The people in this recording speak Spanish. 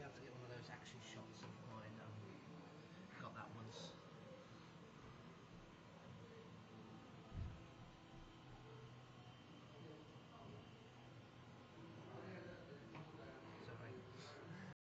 if I'll